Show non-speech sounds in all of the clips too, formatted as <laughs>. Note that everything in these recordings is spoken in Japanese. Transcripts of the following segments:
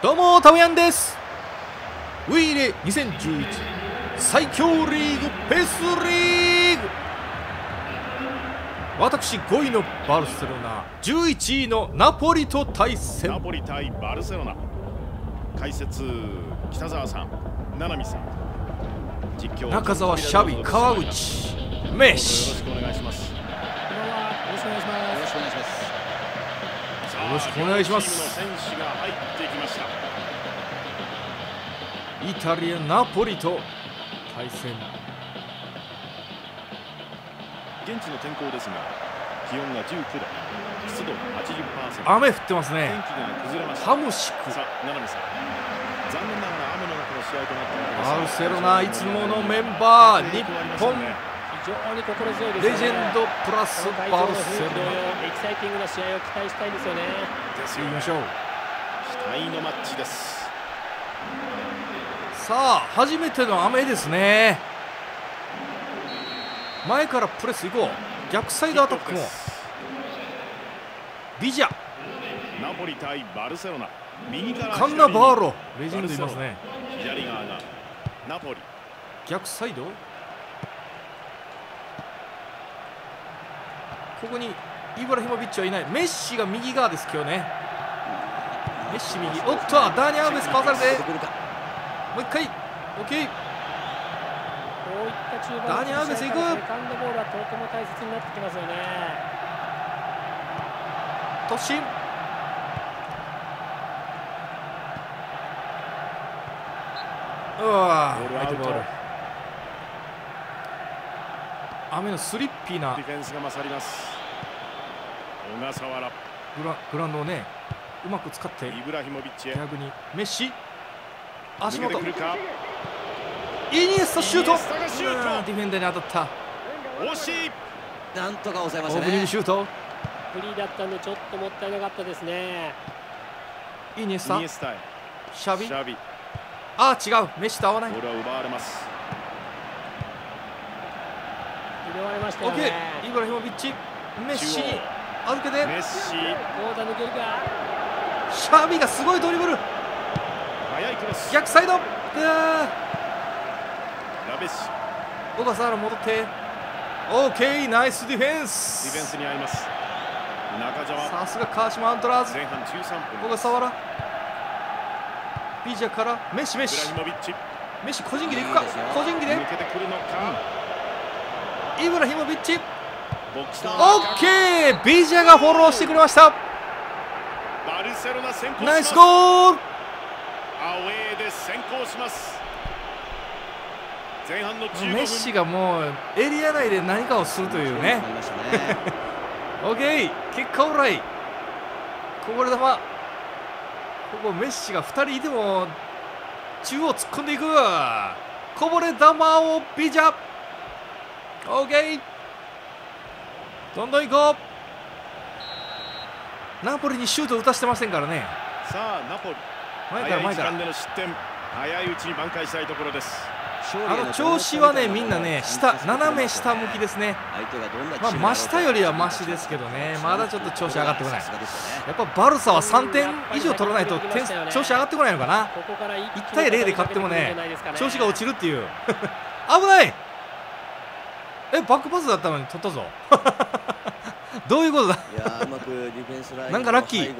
どうもタムヤンです。ウィーレ2011最強リーグペスリーグ。私5位のバルセロナ11位のナポリと対戦。ナポリ対バルセロナ。解説北澤さん七海さん。実況中澤シャビ川口メッシ。よろしくお願いします。こんばんは。よろしくお願いします。よろしくお願いしますさあよろしくお願いします両チームの選手が入ってきましたイタリアナポリと対戦。現地の天候ですが気温が19度湿度80%雨降ってます天ね気が崩れました。ハムシク。さあ七海さん。残念ながら雨の中の試合となっております。バルセロナいつものメンバー日本。非常に心強いですよね。レジェンドプラスバルセロナ。エキサイティングな試合を期待したいですよね。ですよ。行きましょう期待のマッチですさあ初めての雨ですね。前からプレス行こう。逆サイドアタックも。ビジャ。ナポリ対バルセロナ。右からカンナバーロレジェンドいますね。左側がナポリ。逆サイド？ここにイブラヒモビッチはいない。メッシが右側です今日ね。メッシ右。おっとダーニャーベスかわされてもう一回。オッケーこういった中盤ダニアウベス行く。セカンドボールはとても大切になってきますよね。突進。うわボールアウト。相手ボール雨のスリッピーな。ディフェンスが勝ります。小笠原。グラグラウンドをねうまく使ってイブラヒモビッチへ。逆にメッシ足元。イニエスタシュート。ュート。うんディフェンダーに当たっ惜しい。なんとか抑えましたたオープニングね。シュート。フリーだったんでちょっともったいなかったですね。イニエスタ。シャビ。シャビ。あー違う。メッシと合わない。ボールは奪われます。拾われましたよオッケねー。イブラヒモビッチ。メッシに中預けて。メッシ。ゴーダ抜けるか。シャビがすごいドリブル逆サイド。ラベッシー小笠原戻って。オーケーナイスディフェンデスィフェンスにあります。中澤。さすが川島アントラーズ。前半13分。小笠原ビジャから。メッシメッイブラシヒモビッチ。メッシ個人技でいくか。個人技で。抜けてくるのか。イブラヒモビッチ。オッケー。ビジャがフォローしてくれました。バルセロナイスゴールで先行します。前半の15分。メッシがもうエリア内で何かをするというね。<laughs> オッケー。結果オーライ。こぼれ球。ここメッシが2人いても中央突っ込んでいく。こぼれ球をビジャ。オッケー。どんどん行こう。ナポリにシュート打たせてませんからね。さあナポリ前から前から。早い時間での失点。早いうちに挽回したいところです。あの調子はねみんなね下斜め下向きですね。相手がどんなチまあ真下よりはマシですけどね。まだちょっと調子上がってこない。やっぱバルサは3点以上取らないと点調子上がってこないのかな。ここから一気に1対0で勝ってもね調子が落ちるっていう。<laughs> 危ない！えバックパスだったのに取ったぞ。<laughs> どういうことだ？なんかラッキー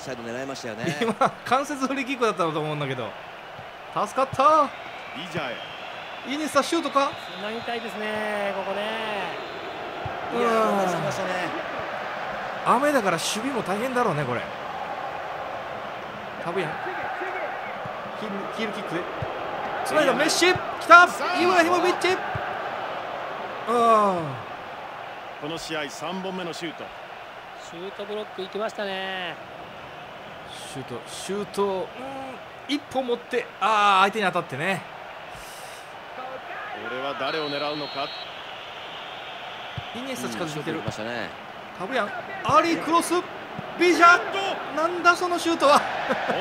サイド狙いましたよね。今関節フリーキックだったのと思うんだけど。助かった。ビジャへ。イニエスタシュートか？つなぎたいですねここね。いやーうんまたしましたね。雨だから守備も大変だろうねこれ。タブヤンヒールキックで。つないだメッシ。来た。イブラヒモビッチ。あ。この試合3本目のシュート。シュートブロック行きましたねシュートシュートうん一歩持ってああ相手に当たってね。これは誰を狙うのか？イニエスタ近づいてる。うんね。タブヤンアーリークロスビジャなんだそのシュートは。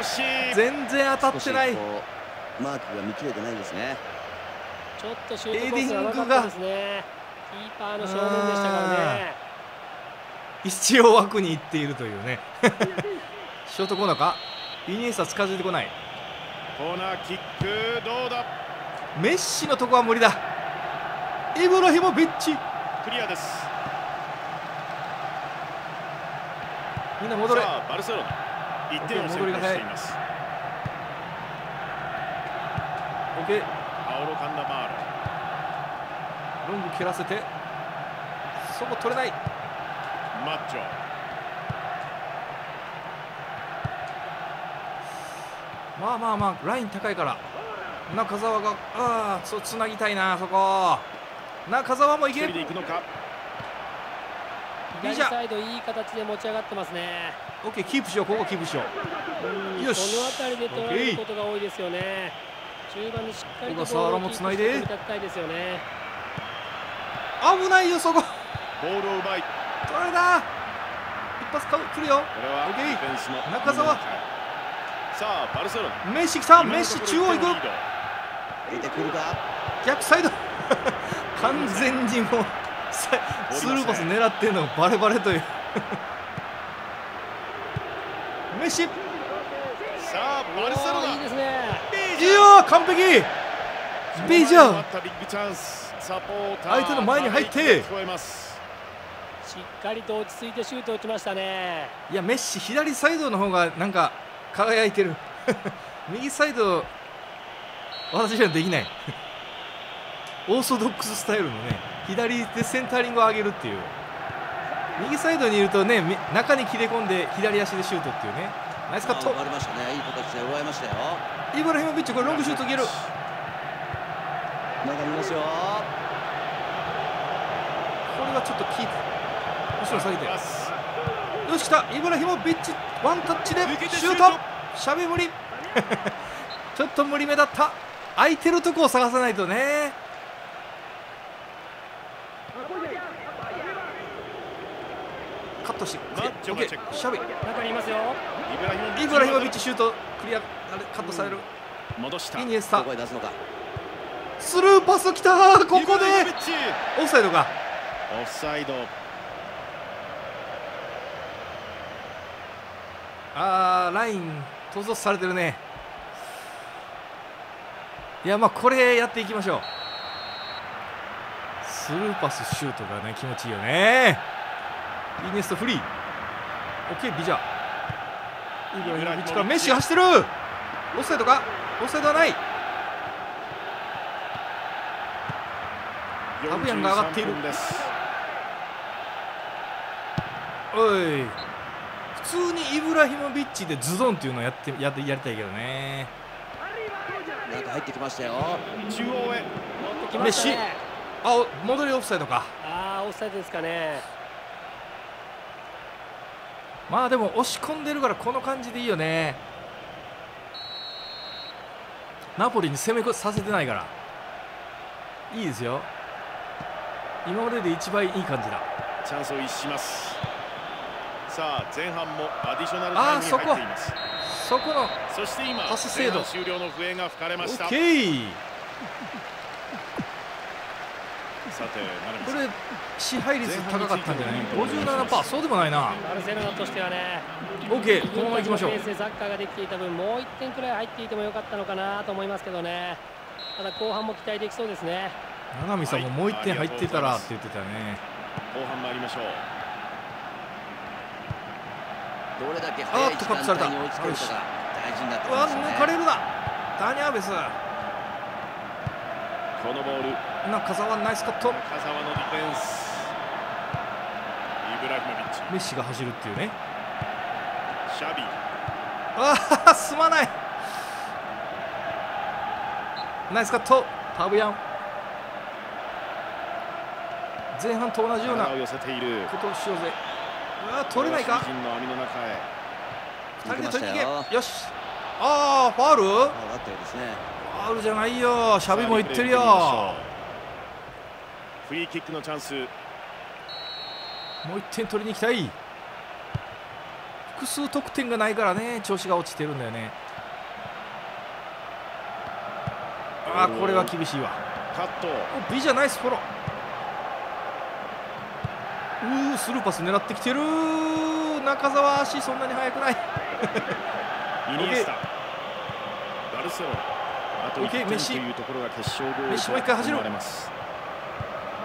惜しい。<laughs> 全然当たってない。マークが見切れてないですね。ちょっとシュートコースがったですね。キーパーの正面でしたからね。一応枠に行っているというね <laughs> ショートコーナーか？イニエスタ近づいてこない。コーナーキックどうだ？メッシのとこは無理だ。イブラヒモビッチ。クリアです。みんな戻れ。バルセロナ。1点を先行しています。オッケー。パオロ・カンナバーロ。ング蹴らせて。そこ取れない。ロマッチョまあまあまあライン高いから。中澤がああそうつなぎたいなそこ。中澤もい一け人で行くのか。いいじゃん。左サイドいい形で持ち上がってますね。オッケーキープしようここキープしよう。んよし。この辺りで取られることが多いですよね。中盤でしっかりとここサーラも繋いで。組み立てたいですよね。う危ないよそこ。ボールを奪い。こ取れた。一発か来るよ。れはオッケー。中澤メッシ来た。メッシ中央行く。出てくるか？逆サイド。<laughs> 完全にもうさスルーパス狙ってるのがバレバレという。<laughs> メッシ。いさあバルセロナ。いいですね。いよ完璧。ビジョン。ったビッグチャンス。サポーター相手の前に入って。聞こえます。しっかりと落ち着いてシュートを打ちましたね。いやメッシ左サイドの方がなんか輝いてる。<laughs> 右サイド私にはできない。<laughs> オーソドックススタイルのね左でセンタリングを上げるっていう。右サイドにいるとねみ中に切れ込んで左足でシュートっていうね。ナイスカット。あ奪われましたね。いい形で奪いましたよ。イブラヒモビッチこれロングシュートいける。中見ますよ。これはちょっとキープ。後ろ下げてパスよし来たイブラヒモビッチワンタッチでシュート。しゃべ無理。<laughs> ちょっと無理目だった。空いてるとこを探さないとね。カットして。マッチョがチェックオッケー。しゃべ中にいますよ。イブラヒモビッチ。シュートクリアあれカットされる。戻した。イニエスタ。どこへ出すのか。スルーパス来たここで。オフサイドか。オフサイドあーライン統率されてるね。いやまあこれやっていきましょう。スルーパスシュートがね気持ちいいよね。イニエストフリー。オッケービジャイブラヒモビッチからメッシ走ってるオフサイドかオフサイドはないアブヤンが上がっているおい通にイブラヒモビッチでズドンっていうのをやってやってやりたいけどね。中入ってきましたよ。中央へ。持ってきましたねあお戻りオフサイドか。ああオフサイドですかね。まあでも押し込んでるからこの感じでいいよね。ナポリに攻めこさせてないから。いいですよ。今までで一番いい感じだ。チャンスを逸しますさあ前半もアディショナルタイムに入っています。そこのそして今パス精度。終了の笛が吹かれました。オッケーさてこれ支配率高かったんじゃない？57%そうでもないな。バルセロナとしてはねオッケーこのまま行きましょう。ペースでサッカーができていた分もう1点くらい入っていてもよかったのかなと思いますけどね。ただ後半も期待できそうですね。七海さんももう1点入ってたらって言ってたよね。後半参りましょうどれだけ早い時あーっとカットされた。間帯に追いつけるかが大事になってうわきますよね。抜かれるなダニアーベス。このボール。中澤ナイスカット。中澤のディフェンス。イブラヒモビッチ。メッシが走るっていうね。シャビ。ああ <laughs> すまない。ナイスカット。タブヤン。前半と同じような体を寄せている。ことをしようぜうわ取れないか？の網の中へ。2人で取りに抜け。ました行けよし。ああファウル？フああったようですね。ァウルじゃないよ。シャビも言ってるよ。フリーキックのチャンス。もう1点取りに行きたい。複数得点がないからね。調子が落ちてるんだよね。ああこれは厳しいわ。カット。おビジャナイスフォロ。ーうースルーパス狙ってきてる。中澤足そんなに速くない。イ <laughs> イニエスタ。バルセロナ。あと1 OK メ点ッシというところが決勝ゴールメッシもう一回走ると思われます。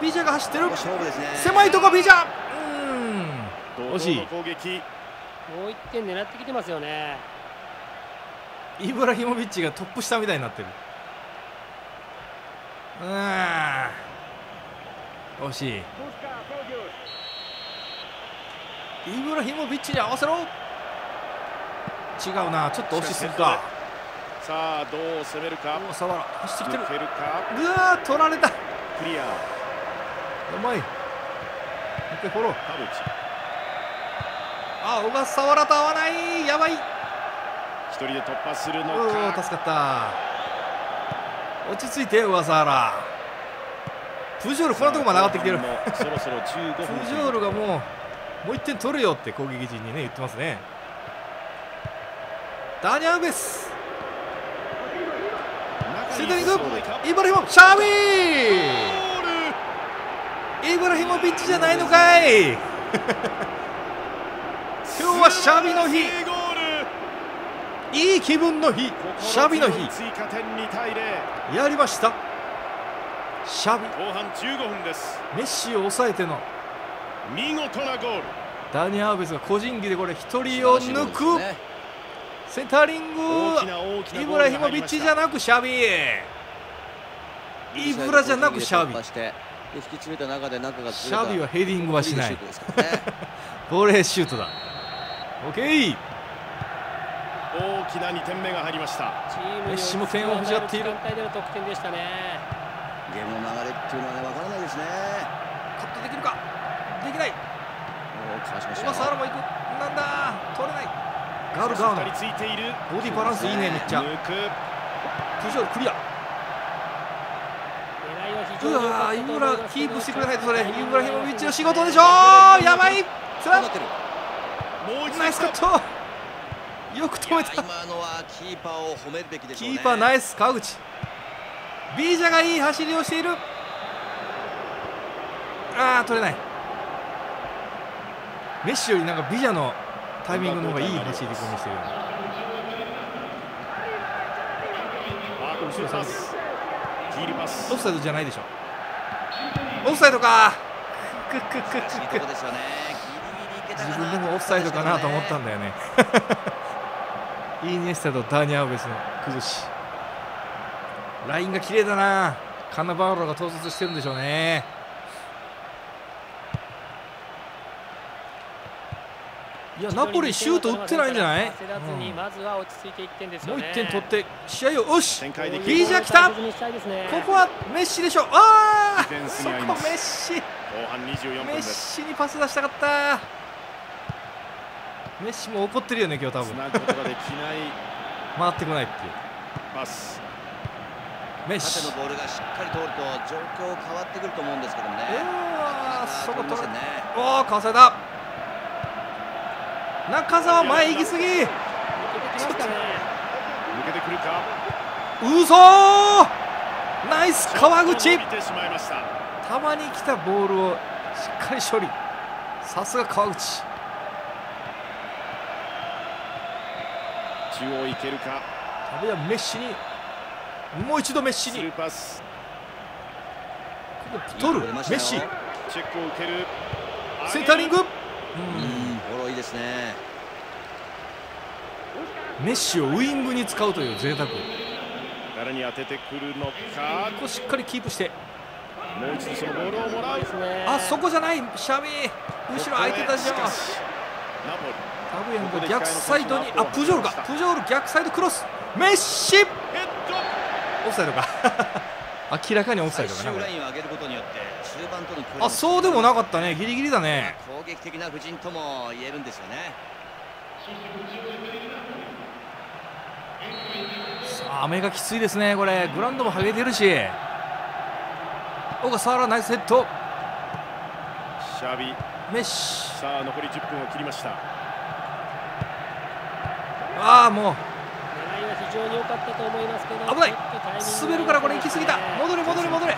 ビジャが走ってる。勝負ですね。狭いとこビジャうん同惜しい。攻撃。もう1点狙ってきてますよね。イブラヒモビッチがトップ下みたいになってる。うん。惜しいイブラヒモビッチに合わせろ。違うな。ちょっと押しすぎかさあどう攻めるか。大沢走ってきてる。うわー取られた。うクリア。まい。もう一回フォロー。あ小笠原と合わない。やばい。一人で突破するうのか。ー助かった。落ち着いて小笠原。プジョールこんなとこまで上がってきてる。後半もそろそろ15分。<laughs> プジョールがもうもう1点取るよって攻撃陣にね言ってますね。ダニアウベス。センタリング。イブラヒモシャービー。イブラヒモビッチじゃないのかい。<laughs> 今日はシャビの日。いい気分の日。シャビの日。追加点2対0やりました。シャビ後半15分です。メッシを抑えての見事なゴール。ダニアウベスが個人技でこれ1人を抜く。センタリング。大きな大きなイブラヒモビッチじゃなくシャビイブラじゃなくシャビしてで引き詰めた中で中がシャビはヘディングはしない。シュートですからね。ボレーシュートだ。オッケー大きな2点目が入りました。メッシも点を欲しがっている。時間帯での得点でしたね。ゲームの流れっていうのはねわからないですねできない。かわしまし小たよ笠原も行く。なんだ。取れない。ガルガーノ2人ついているボディバランスいいねめっちゃ。プジョールクリアうに良かったわーイブラと思いますキープしてくれないとそれ。イブラヒモビッチの仕事でしょやばい。つらってるもう一度。ナイスカット。よく止めた。今のはキーパーを褒めるべきでしょうね。キーパーナイス川口。ビージャがいい走りをしている。ああ取れないメッシよりなんかビジャのタイミングの方がいい走り込みしてるよね後ろパス。ヒールパス。オフサイドじゃないでしょ。オフサイドか。くくくく難しいとくこですよね。ギリギリいけたかな自分でもオフサイドかなと思ったんだよね。イーニエスタとダーニャウベスの崩し。ラインが綺麗だな。カナバウロが統率してるんでしょうねいやナポリシュート打ってないんじゃない、うん。まずは落ち着いて1点ですもうよね1点取って試合をよし！展開できる。ビージャ来た！ここはメッシでしょああそこメッシ！後半24分メッシにパス出したかった。メッシも怒ってるよね今日多分。回ってこないっていう。パス。メッシ。縦のボールがしっかり通ると状況変わってくると思うんですけどもね。うわーそこ取れねおおかわされた中澤前行き過ぎ。抜けてくるか嘘！ナイス川口。たたまに来たボールをしっかり処理。さすが川口。中央いけるか。あるいはメッシにもう一度メッシスに取る？メッシ。チェックを受ける。センタリング、うん。フォローいいですねメッシをウイングに使うという贅沢。こ誰に当ててくるのか？こしっかりキープして。もう一度そのボールをもらう。ですねあそこじゃない。シャビ後ろ空いてたじゃん。タブヤンが逆サイドに。あプジョールか。プジョール逆サイドクロス。メッシヘッド。オフサイドか。<laughs> 明らかにオフサイ最ドだなこれ。終ラインを上げることによって。中盤との距離。あそうでもなかったね。ギリギリだね。攻撃的な布陣とも言えるんですよね。さあ雨がきついですねこれ。グラウンドも剥げてるし。小笠原ナイスヘッド。シャビ。メッシ。さあ残り10分を切りました。ああもう常に良かったと思いますけど危ない。滑るからこれ行き過ぎた。戻れ戻れ戻れ。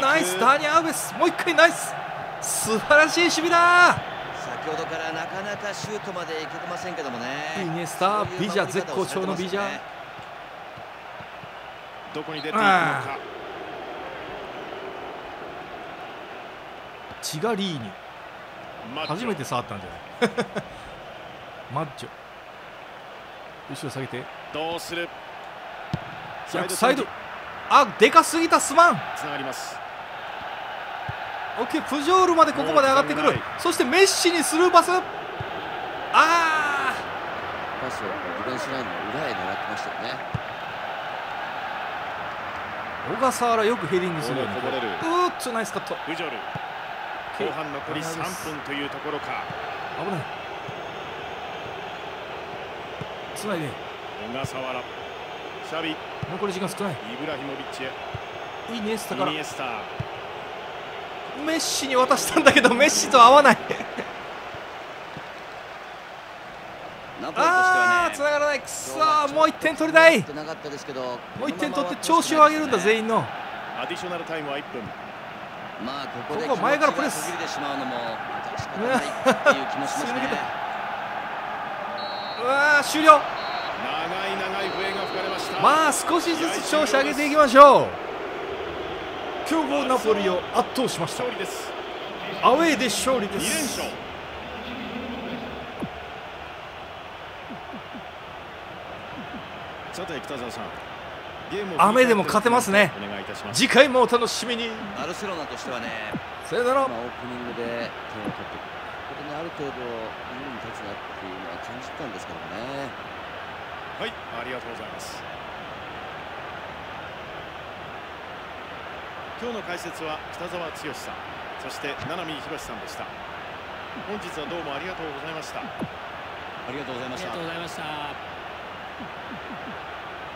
ナイス。ダーニャ・アウベス。もう一回ナイス。素晴らしい守備だ。先先ほどからなかなかシュートまでいけてませんけどもね。イニエスタビジャ絶好調のビジャどこに出ていくのか。チガリーニ。初めて触ったんじゃない？<laughs> マッチョ後ろ下げて。どうする？逆サイドあでかすぎたすまん。つながります。オッケープジョールまでここまで上がってくる。そしてメッシにスルーパス。あパスをディフェンスラインの裏へ狙ってましたよね。ー小笠原よくヘディングするよねこぼれる。うーっとナイスカット。ブジョル後半残り3分というところか。危ないつないで。小笠原。シャビ。イ残り時間少ない。ブラヒモビッチへ。イニエスタから。イニエスタ。メッシに渡したんだけど <laughs> メッシと合わない。<laughs> あー繋がらない。くそーもう1点取りたい。なかったですけど、もう1点取って調子を上げるんだ全員の。アディショナルタイムは1分。まあここでここ前からプレス。気持ちが途 <laughs> わー終了。長い長い笛が吹かれました。まあ少しずつ調子上げていきましょう。強豪ナポリを圧倒しました。勝利です。アウェーで勝利で2連す勝。さて北澤さん。雨でも勝てますね。お願いいたします。次回もお楽しみに。バルセロナとしてはねさよなら。まあ、オープニングで点を取って、ある程度、優位に立つなっていうのは感じたんですけどね。はいありがとうございます。今日の解説は北澤剛さんそして七海博さんでした。本日はどうもありがとうございました。ありがとうございました。ありがとうございました